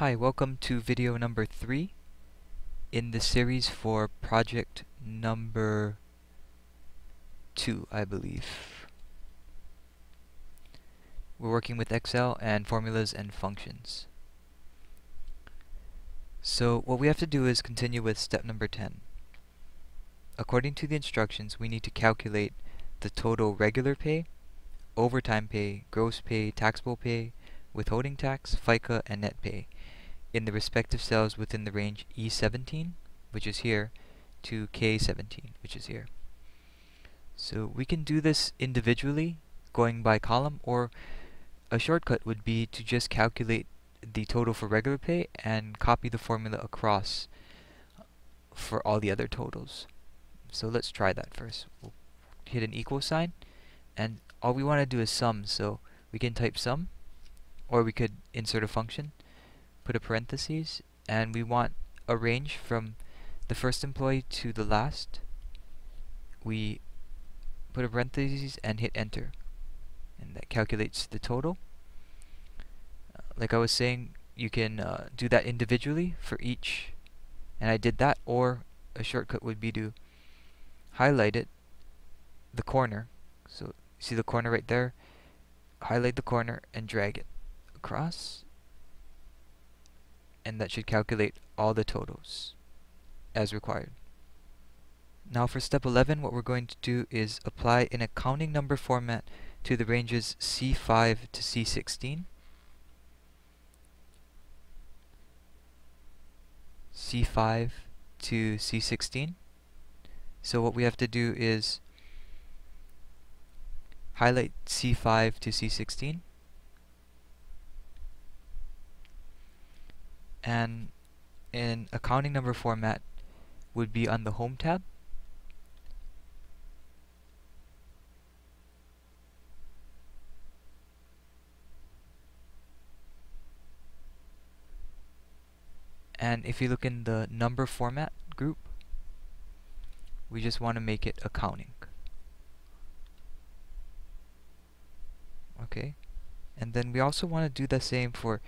Hi, welcome to video number 3 in the series for project number 2, I believe. We're working with Excel and formulas and functions. So what we have to do is continue with step number 10. According to the instructions, we need to calculate the total regular pay, overtime pay, gross pay, taxable pay, withholding tax, FICA, and net pay in the respective cells within the range E17, which is here, to K17, which is here. So we can do this individually, going by column, or a shortcut would be to just calculate the total for regular pay and copy the formula across for all the other totals. So let's try that first. We'll hit an equal sign, and all we want to do is sum, so we can type sum, or we could insert a function put a parentheses, and we want a range from the first employee to the last. We put a parentheses and hit enter. And that calculates the total. Uh, like I was saying, you can uh, do that individually for each. And I did that, or a shortcut would be to highlight it, the corner. So, see the corner right there? Highlight the corner and drag it across and that should calculate all the totals as required. Now for step 11, what we're going to do is apply an accounting number format to the ranges C5 to C16. C5 to C16. So what we have to do is highlight C5 to C16 and in accounting number format would be on the home tab. And if you look in the number format group we just want to make it accounting. Okay. And then we also want to do the same for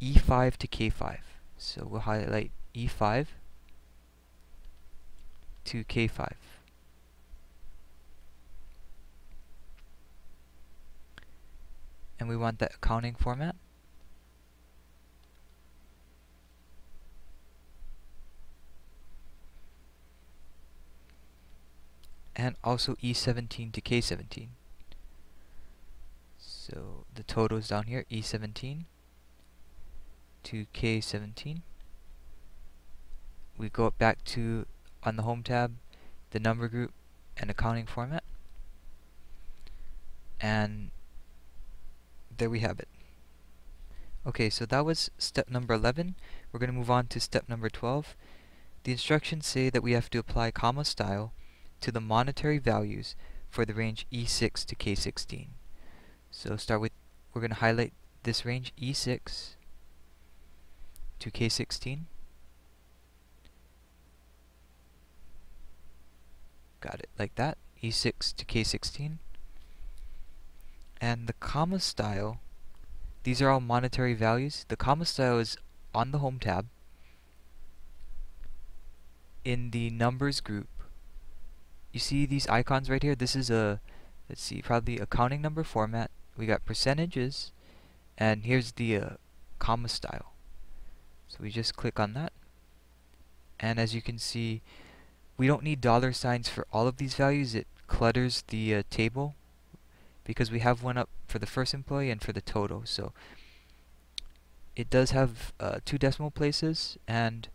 E5 to K5. So we'll highlight E5 to K5. And we want that accounting format. And also E17 to K17. So the total is down here, E17 to K17. We go back to, on the Home tab, the number group and accounting format. And there we have it. Okay, so that was step number 11. We're going to move on to step number 12. The instructions say that we have to apply comma style to the monetary values for the range E6 to K16. So start with, we're going to highlight this range E6 to K16. Got it, like that. E6 to K16. And the comma style, these are all monetary values. The comma style is on the Home tab. In the Numbers group, you see these icons right here? This is a, let's see, probably accounting number format. We got percentages, and here's the uh, comma style. So we just click on that. And as you can see, we don't need dollar signs for all of these values. It clutters the uh, table because we have one up for the first employee and for the total. So it does have uh, two decimal places and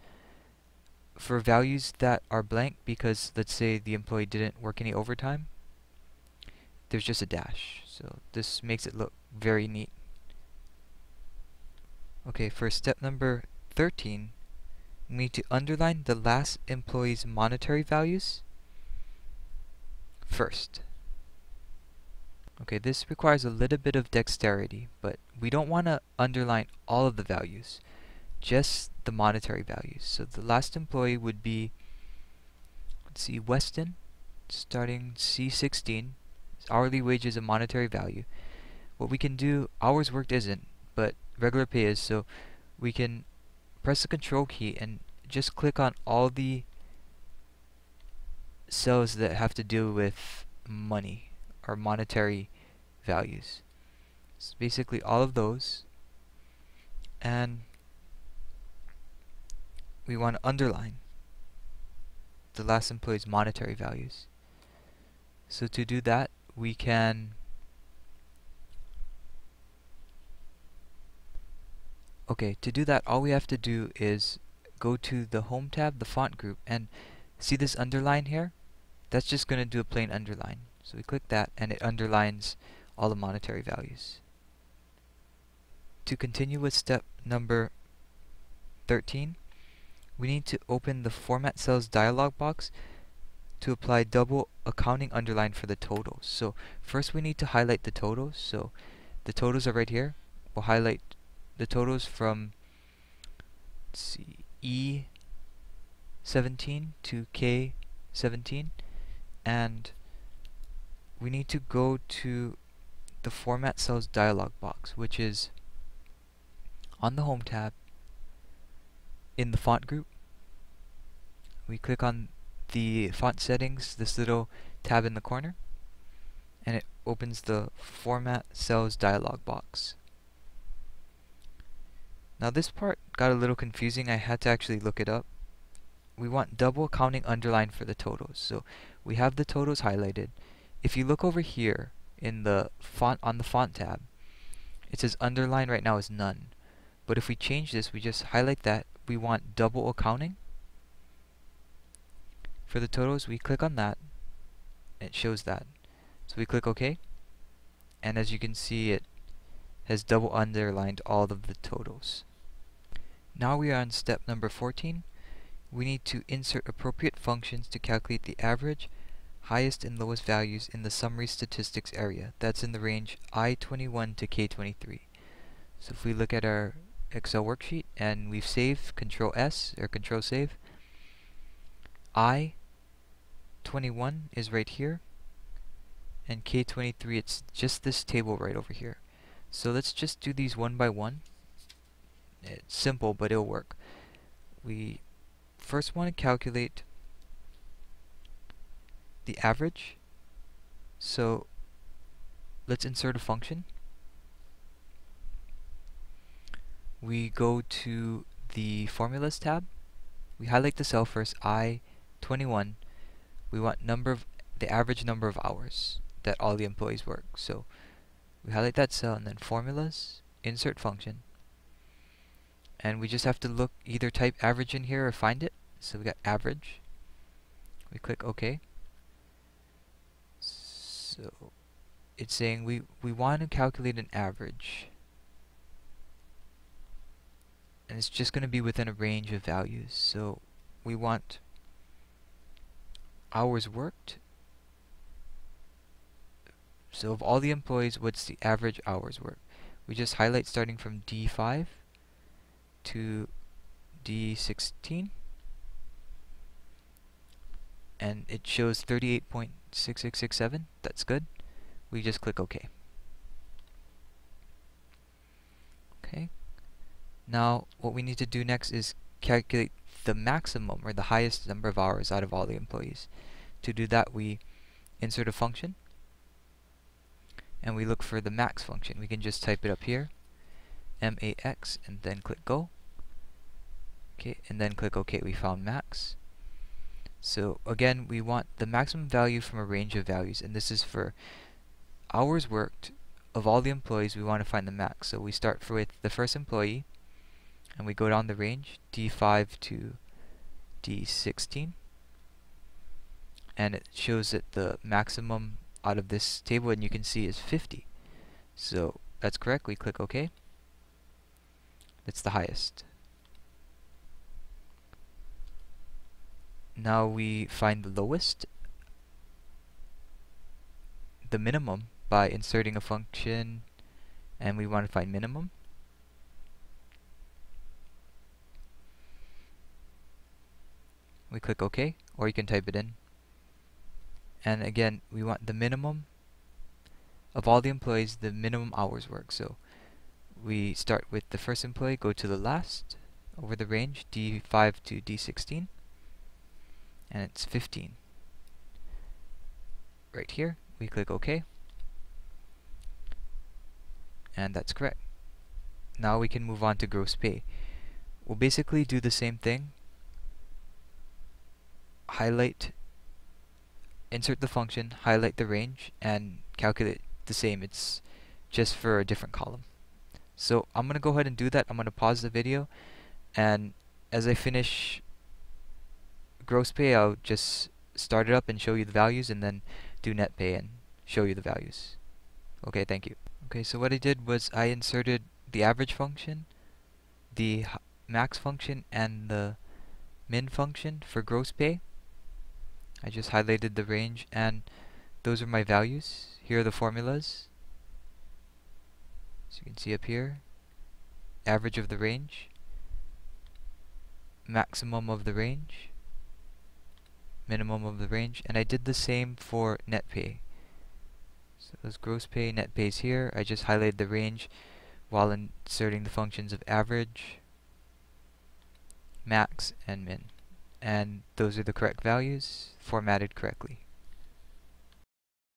for values that are blank because let's say the employee didn't work any overtime, there's just a dash. So this makes it look very neat. Okay, for step number 13, we need to underline the last employee's monetary values first. Okay, this requires a little bit of dexterity, but we don't want to underline all of the values, just the monetary values. So the last employee would be, let's see, Weston, starting C16. Hourly wage is a monetary value. What we can do, hours worked isn't, but regular pay is, so we can press the control key and just click on all the cells that have to do with money or monetary values. So basically all of those and we want to underline the last employee's monetary values. So to do that we can Okay, to do that all we have to do is go to the home tab, the font group, and see this underline here? That's just going to do a plain underline. So we click that and it underlines all the monetary values. To continue with step number 13, we need to open the Format Cells dialog box to apply double accounting underline for the totals. So first we need to highlight the totals. So the totals are right here. We'll highlight the totals from see, E17 to K17 and we need to go to the Format Cells dialog box which is on the Home tab in the font group. We click on the font settings this little tab in the corner and it opens the Format Cells dialog box now this part got a little confusing. I had to actually look it up. We want double counting underline for the totals. So we have the totals highlighted. If you look over here in the font on the font tab, it says underline right now is none. But if we change this, we just highlight that. We want double accounting. For the totals, we click on that. It shows that. So we click OK. And as you can see, it has double underlined all of the totals. Now we are on step number 14. We need to insert appropriate functions to calculate the average, highest and lowest values in the summary statistics area. That's in the range I21 to K23. So if we look at our Excel worksheet and we've saved Control S or Control Save, I21 is right here and K23 it's just this table right over here. So let's just do these one by one. It's simple, but it'll work. We first want to calculate the average. So let's insert a function. We go to the formulas tab. We highlight the cell first, I-21. We want number of the average number of hours that all the employees work. So we highlight that cell and then formulas, insert function and we just have to look either type average in here or find it. So we got average. We click OK. So it's saying we we want to calculate an average. And it's just going to be within a range of values. So we want hours worked. So of all the employees what's the average hours worked? We just highlight starting from D5 to D16 and it shows 38.6667 that's good. We just click OK. Okay now what we need to do next is calculate the maximum or the highest number of hours out of all the employees. To do that we insert a function. And we look for the max function. We can just type it up here. Max and then click go okay and then click OK we found max. So again we want the maximum value from a range of values and this is for hours worked of all the employees we want to find the max. So we start with the first employee and we go down the range D5 to D16 and it shows that the maximum out of this table and you can see is 50 so that's correct we click OK that's the highest. Now we find the lowest, the minimum by inserting a function and we want to find minimum. We click OK or you can type it in. And again, we want the minimum of all the employees, the minimum hours work. So we start with the first employee, go to the last, over the range, D5 to D16, and it's 15. Right here, we click OK, and that's correct. Now we can move on to gross pay. We'll basically do the same thing, highlight, insert the function, highlight the range, and calculate the same. It's just for a different column. So I'm going to go ahead and do that. I'm going to pause the video and as I finish gross pay I'll just start it up and show you the values and then do net pay and show you the values. Okay, thank you. Okay, so what I did was I inserted the average function, the max function, and the min function for gross pay. I just highlighted the range and those are my values. Here are the formulas. So you can see up here, average of the range, maximum of the range, minimum of the range, and I did the same for net pay. So there's gross pay, net pays here. I just highlighted the range while inserting the functions of average, max, and min. And those are the correct values, formatted correctly.